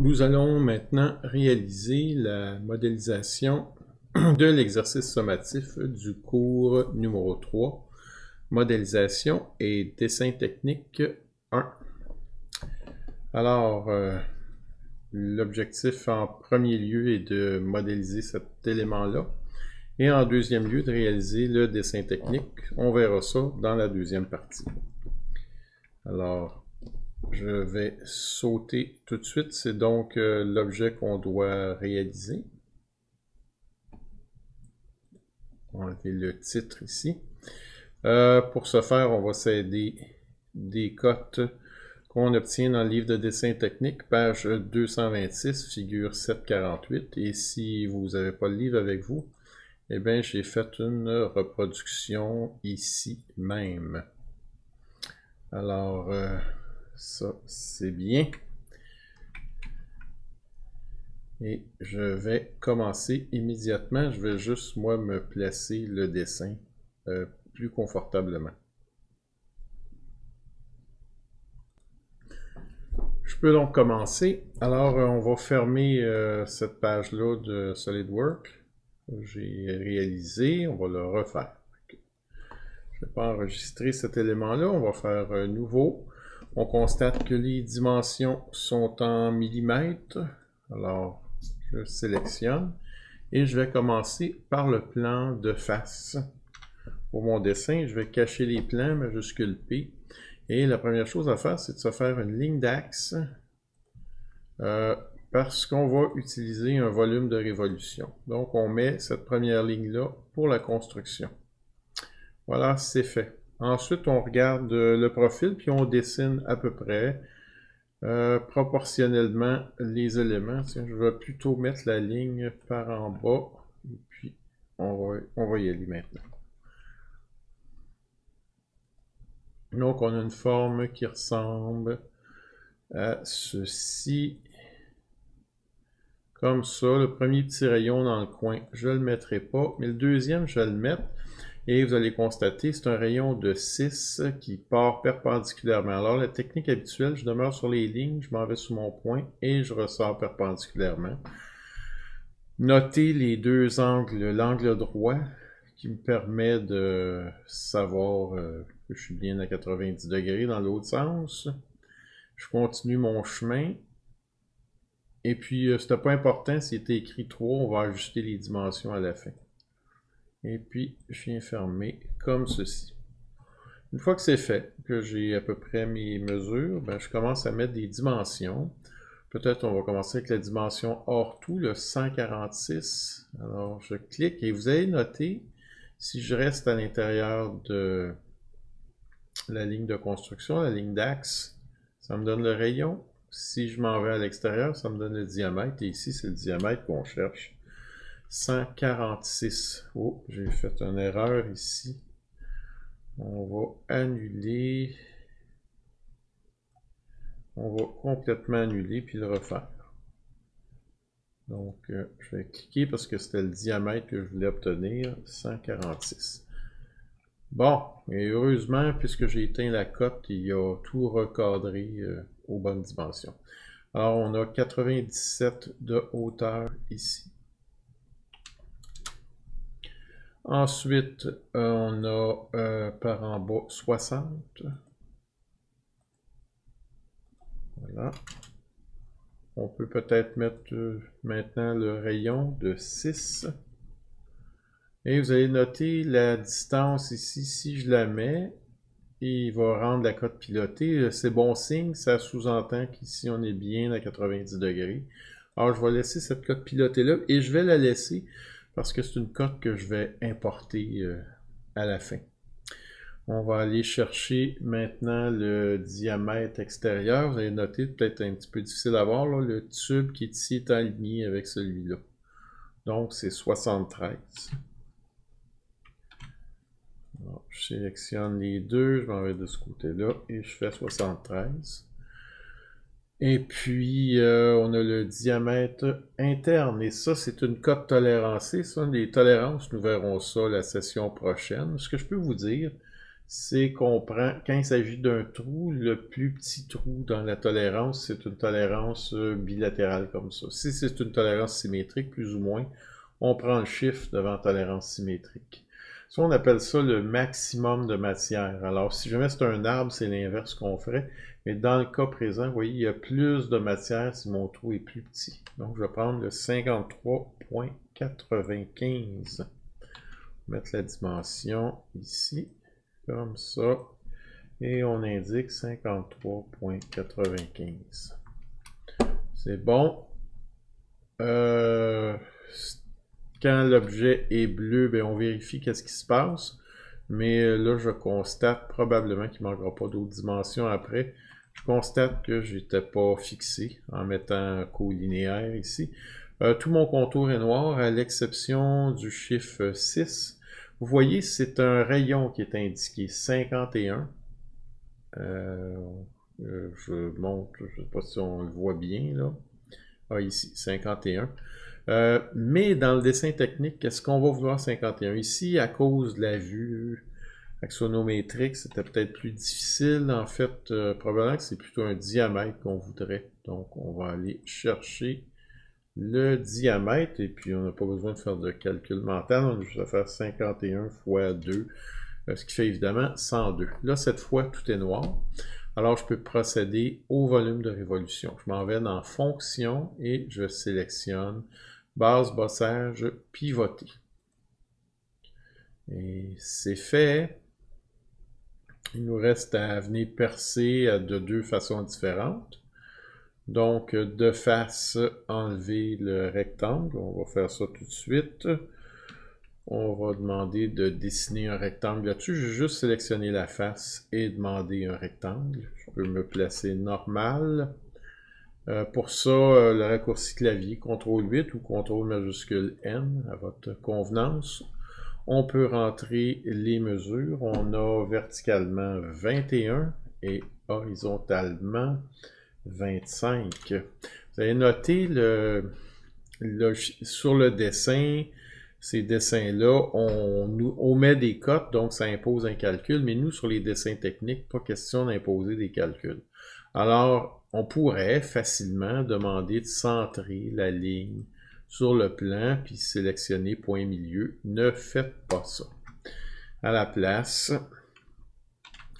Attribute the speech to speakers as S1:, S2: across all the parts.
S1: Nous allons maintenant réaliser la modélisation de l'exercice sommatif du cours numéro 3, modélisation et dessin technique 1. Alors, euh, l'objectif en premier lieu est de modéliser cet élément-là et en deuxième lieu de réaliser le dessin technique. On verra ça dans la deuxième partie. Alors, je vais sauter tout de suite. C'est donc euh, l'objet qu'on doit réaliser. On va le titre ici. Euh, pour ce faire, on va s'aider des cotes qu'on obtient dans le livre de dessin technique, page 226, figure 748. Et si vous n'avez pas le livre avec vous, eh bien, j'ai fait une reproduction ici même. Alors, euh, ça, c'est bien. Et je vais commencer immédiatement. Je vais juste, moi, me placer le dessin euh, plus confortablement. Je peux donc commencer. Alors, euh, on va fermer euh, cette page-là de SolidWorks. J'ai réalisé. On va le refaire. Je ne vais pas enregistrer cet élément-là. On va faire nouveau. On constate que les dimensions sont en millimètres. Alors, je sélectionne et je vais commencer par le plan de face. Pour mon dessin, je vais cacher les plans majuscule P. Et la première chose à faire, c'est de se faire une ligne d'axe euh, parce qu'on va utiliser un volume de révolution. Donc, on met cette première ligne-là pour la construction. Voilà, c'est fait. Ensuite, on regarde euh, le profil, puis on dessine à peu près euh, proportionnellement les éléments. je vais plutôt mettre la ligne par en bas, et puis on va, on va y aller maintenant. Donc, on a une forme qui ressemble à ceci. Comme ça, le premier petit rayon dans le coin, je ne le mettrai pas, mais le deuxième, je vais le mettre et vous allez constater, c'est un rayon de 6 qui part perpendiculairement. Alors, la technique habituelle, je demeure sur les lignes, je m'en vais sous mon point et je ressors perpendiculairement. Notez les deux angles, l'angle droit qui me permet de savoir euh, que je suis bien à 90 degrés dans l'autre sens. Je continue mon chemin. Et puis, euh, c'était pas important, s'il était écrit 3, on va ajuster les dimensions à la fin. Et puis, je viens fermer comme ceci. Une fois que c'est fait, que j'ai à peu près mes mesures, ben, je commence à mettre des dimensions. Peut-être on va commencer avec la dimension hors tout, le 146. Alors, je clique et vous allez noter, si je reste à l'intérieur de la ligne de construction, la ligne d'axe, ça me donne le rayon. Si je m'en vais à l'extérieur, ça me donne le diamètre. Et ici, c'est le diamètre qu'on cherche. 146. Oh, j'ai fait une erreur ici. On va annuler. On va complètement annuler puis le refaire. Donc, euh, je vais cliquer parce que c'était le diamètre que je voulais obtenir, 146. Bon, et heureusement, puisque j'ai éteint la cote, il a tout recadré euh, aux bonnes dimensions. Alors, on a 97 de hauteur ici. Ensuite, on a par en bas 60. Voilà. On peut peut-être mettre euh, maintenant le rayon de 6. Et vous allez noter la distance ici. Si je la mets, il va rendre la cote pilotée. C'est bon signe, ça sous-entend qu'ici on est bien à 90 degrés. Alors je vais laisser cette cote pilotée là et je vais la laisser parce que c'est une cote que je vais importer euh, à la fin. On va aller chercher maintenant le diamètre extérieur. Vous allez noter, peut-être un petit peu difficile à voir, le tube qui est ici est aligné avec celui-là. Donc, c'est 73. je sélectionne les deux, je m'en vais de ce côté-là et je fais 73. Et puis, euh, on a le diamètre interne. Et ça, c'est une cote tolérancée. Ça, les tolérances, nous verrons ça la session prochaine. Ce que je peux vous dire, c'est qu'on prend, quand il s'agit d'un trou, le plus petit trou dans la tolérance, c'est une tolérance euh, bilatérale comme ça. Si c'est une tolérance symétrique, plus ou moins, on prend le chiffre devant tolérance symétrique. Ça, on appelle ça le maximum de matière. Alors, si jamais c'est un arbre, c'est l'inverse qu'on ferait. Mais dans le cas présent, vous voyez, il y a plus de matière si mon trou est plus petit. Donc, je vais prendre le 53.95. Mettre la dimension ici comme ça. Et on indique 53.95. C'est bon. Euh, quand l'objet est bleu, ben, on vérifie qu'est-ce qui se passe. Mais euh, là, je constate probablement qu'il ne manquera pas d'autres dimensions après. Je constate que je n'étais pas fixé en mettant co-linéaire ici. Euh, tout mon contour est noir à l'exception du chiffre 6 vous voyez, c'est un rayon qui est indiqué 51. Euh, euh, je montre, je ne sais pas si on le voit bien là. Ah, ici, 51. Euh, mais dans le dessin technique, est-ce qu'on va vouloir 51? Ici, à cause de la vue axonométrique, c'était peut-être plus difficile. En fait, probablement que c'est plutôt un diamètre qu'on voudrait. Donc, on va aller chercher le diamètre, et puis on n'a pas besoin de faire de calcul mental, on a juste faire 51 fois 2, euh, ce qui fait évidemment 102. Là, cette fois, tout est noir. Alors, je peux procéder au volume de révolution. Je m'en vais dans Fonction et je sélectionne Base, bossage, pivoter. Et c'est fait. Il nous reste à venir percer de deux façons différentes. Donc, de face, enlever le rectangle. On va faire ça tout de suite. On va demander de dessiner un rectangle là-dessus. Je vais juste sélectionner la face et demander un rectangle. Je peux me placer normal. Euh, pour ça, euh, le raccourci clavier, CTRL 8 ou CTRL majuscule N à votre convenance. On peut rentrer les mesures. On a verticalement 21 et horizontalement 25. Vous avez noté le, sur le dessin, ces dessins-là, on, on met des cotes, donc ça impose un calcul, mais nous, sur les dessins techniques, pas question d'imposer des calculs. Alors, on pourrait facilement demander de centrer la ligne sur le plan, puis sélectionner point milieu. Ne faites pas ça. À la place,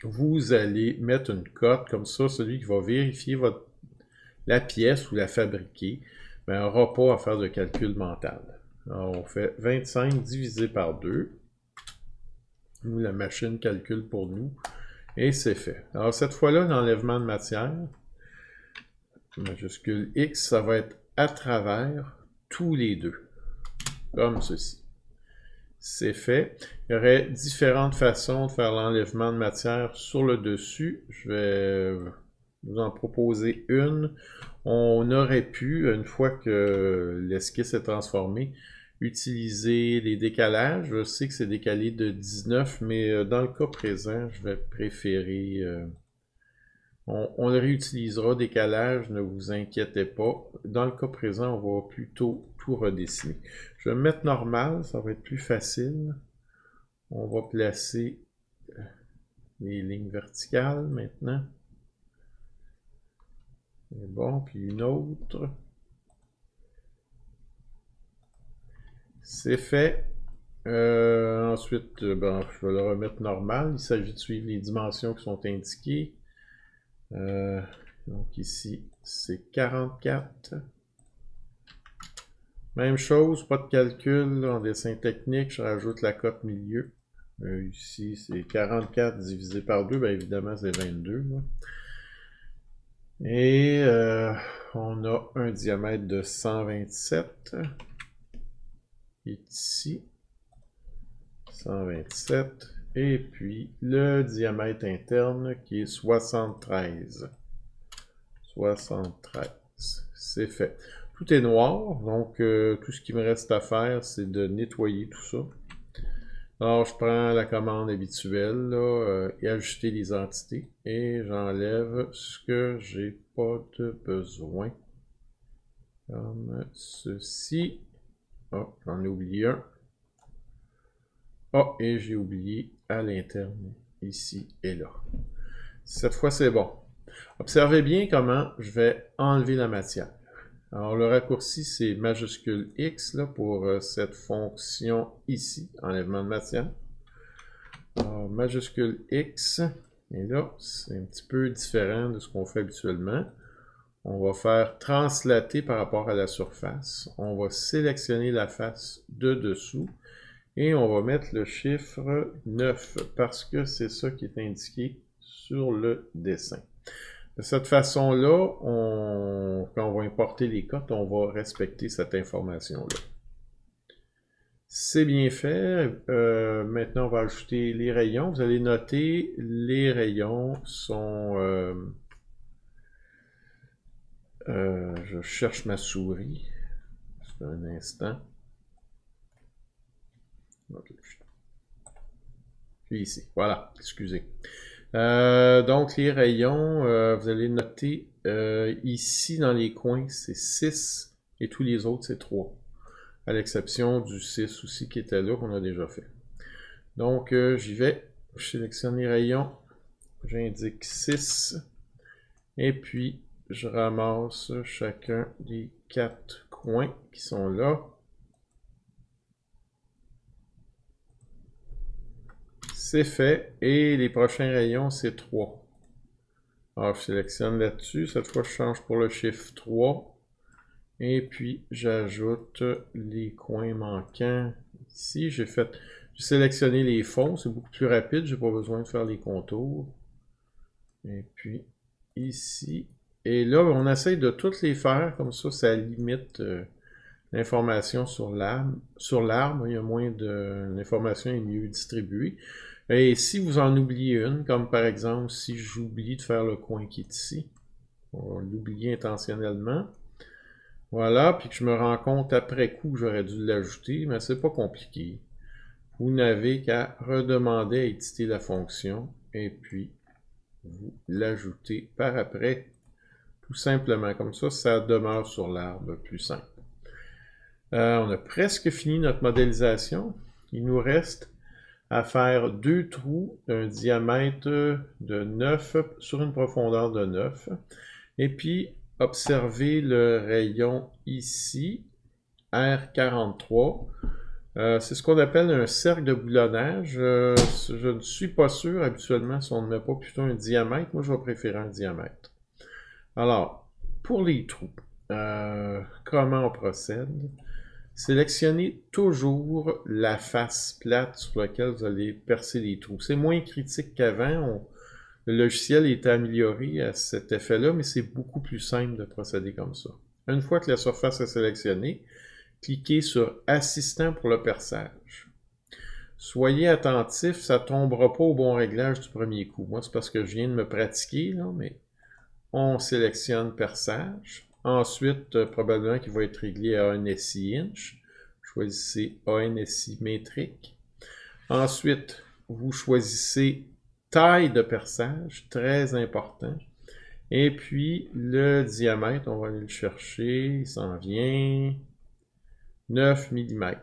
S1: vous allez mettre une cote comme ça, celui qui va vérifier votre, la pièce ou la fabriquer, ben, n'aura pas à faire de calcul mental. On fait 25 divisé par 2. Nous, la machine calcule pour nous. Et c'est fait. Alors, cette fois-là, l'enlèvement de matière, majuscule X, ça va être à travers tous les deux. Comme ceci c'est fait. Il y aurait différentes façons de faire l'enlèvement de matière sur le dessus. Je vais vous en proposer une. On aurait pu, une fois que l'esquisse est transformée, utiliser les décalages. Je sais que c'est décalé de 19, mais euh, dans le cas présent, je vais préférer... Euh, on, on, réutilisera, décalage, ne vous inquiétez pas. Dans le cas présent, on va plutôt tout redessiner. Je vais mettre normal, ça va être plus facile. On va placer euh, les lignes verticales maintenant. C'est bon, puis une autre. C'est fait. Euh, ensuite, euh, ben, je vais le remettre normal. Il s'agit de suivre les dimensions qui sont indiquées. Donc ici, c'est 44. Même chose, pas de calcul en dessin technique, je rajoute la cote milieu. Euh, ici, c'est 44 divisé par 2, bien évidemment, c'est 22. Et euh, on a un diamètre de 127. Et ici, 127. Et puis le diamètre interne qui est 73. 73. C'est fait. Tout est noir, donc euh, tout ce qui me reste à faire, c'est de nettoyer tout ça. Alors, je prends la commande habituelle euh, et ajuster les entités et j'enlève ce que j'ai pas de besoin. Comme ceci. Oh, j'en ai oublié un. Oh, et j'ai oublié à l'interne ici et là. Cette fois, c'est bon. Observez bien comment je vais enlever la matière. Alors, le raccourci, c'est majuscule X là, pour euh, cette fonction ici, enlèvement de matière. Alors, majuscule X, et là, c'est un petit peu différent de ce qu'on fait habituellement. On va faire translater par rapport à la surface. On va sélectionner la face de dessous et on va mettre le chiffre 9 parce que c'est ça qui est indiqué sur le dessin. De cette façon-là, quand on va importer les cotes, on va respecter cette information-là. C'est bien fait. Euh, maintenant, on va ajouter les rayons. Vous allez noter, les rayons sont... Euh, euh, je cherche ma souris. un instant. Puis ici. Voilà, excusez. Euh, donc, les rayons, euh, vous allez noter ici dans les coins, c'est 6 et tous les autres, c'est 3. À l'exception du 6 aussi qui était là, qu'on a déjà fait. Donc, j'y vais. Je sélectionne les rayons. J'indique 6. Et puis, je ramasse chacun des quatre coins qui sont là. C'est fait. Et les prochains rayons, c'est 3. Alors, je sélectionne là-dessus. Cette fois, je change pour le chiffre 3. Et puis, j'ajoute les coins manquants ici. J'ai fait, sélectionné les fonds. C'est beaucoup plus rapide. J'ai pas besoin de faire les contours. Et puis, ici, et là, on essaye de toutes les faire, comme ça, ça limite euh, l'information sur l'arbre. Sur l'arbre, il y a moins de... L'information est mieux distribuée. Et si vous en oubliez une, comme par exemple, si j'oublie de faire le coin qui est ici, on va l'oublier intentionnellement. Voilà, puis que je me rends compte après coup que j'aurais dû l'ajouter, mais c'est pas compliqué. Vous n'avez qu'à redemander à éditer la fonction, et puis vous l'ajoutez par après tout simplement. Comme ça, ça demeure sur l'arbre plus simple. Euh, on a presque fini notre modélisation. Il nous reste à faire deux trous d'un diamètre de 9 sur une profondeur de 9. Et puis, observez le rayon ici, R43. Euh, c'est ce qu'on appelle un cercle de boulonnage. Euh, je ne suis pas sûr habituellement si on ne met pas plutôt un diamètre. Moi, je vais préférer un diamètre. Alors, pour les trous, euh, comment on procède? Sélectionnez toujours la face plate sur laquelle vous allez percer les trous. C'est moins critique qu'avant. Le logiciel est amélioré à cet effet-là, mais c'est beaucoup plus simple de procéder comme ça. Une fois que la surface est sélectionnée, cliquez sur Assistant pour le perçage. Soyez attentif, ça ne tombera pas au bon réglage du premier coup. Moi, c'est parce que je viens de me pratiquer, là, mais on sélectionne perçage. Ensuite, euh, probablement qu'il va être réglé à un SI inch. Choisissez ANSI métrique. Ensuite, vous choisissez taille de perçage, très important. Et puis, le diamètre, on va aller le chercher, il s'en vient. 9 mm.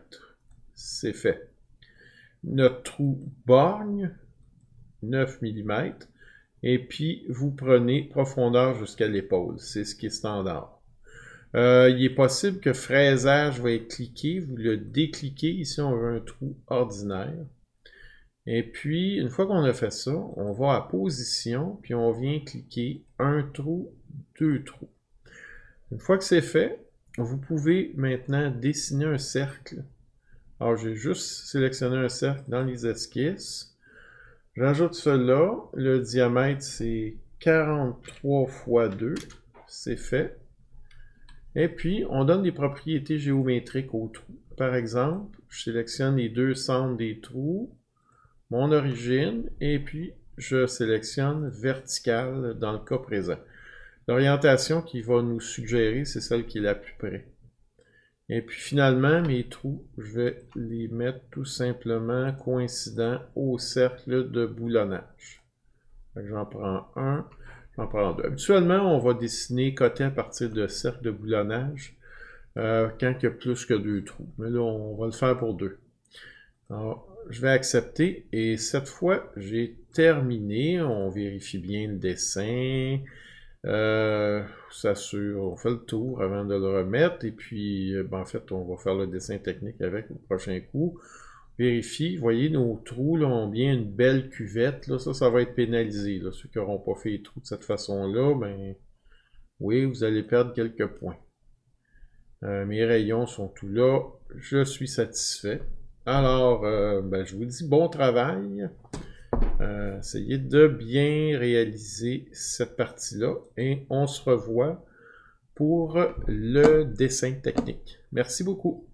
S1: C'est fait. Notre trou borgne, 9 mm. Et puis, vous prenez profondeur jusqu'à l'épaule. C'est ce qui est standard. Euh, il est possible que fraisage va être cliqué. Vous le décliquez. Ici, on veut un trou ordinaire. Et puis, une fois qu'on a fait ça, on va à position, puis on vient cliquer un trou, deux trous. Une fois que c'est fait, vous pouvez maintenant dessiner un cercle. Alors, j'ai juste sélectionné un cercle dans les esquisses. J'ajoute cela. Le diamètre, c'est 43 fois 2. C'est fait. Et puis, on donne des propriétés géométriques au trou. Par exemple, je sélectionne les deux centres des trous, mon origine, et puis je sélectionne vertical dans le cas présent. L'orientation qui va nous suggérer, c'est celle qui est la plus près. Et puis finalement, mes trous, je vais les mettre tout simplement coïncidents au cercle de boulonnage. J'en prends un, j'en prends deux. Habituellement, on va dessiner côté à partir de cercle de boulonnage euh, quand il y a plus que deux trous. Mais là, on va le faire pour deux. Alors, je vais accepter et cette fois, j'ai terminé. On vérifie bien le dessin. Euh, s'assure, on fait le tour avant de le remettre et puis euh, ben, en fait on va faire le dessin technique avec au prochain coup. Vérifie, voyez nos trous là, ont bien une belle cuvette, là, ça ça va être pénalisé. Là. Ceux qui n'auront pas fait les trous de cette façon-là, ben oui, vous allez perdre quelques points. Euh, mes rayons sont tout là, je suis satisfait. Alors, ben, je vous dis bon travail. Euh, essayez de bien réaliser cette partie-là et on se revoit pour le dessin technique. Merci beaucoup.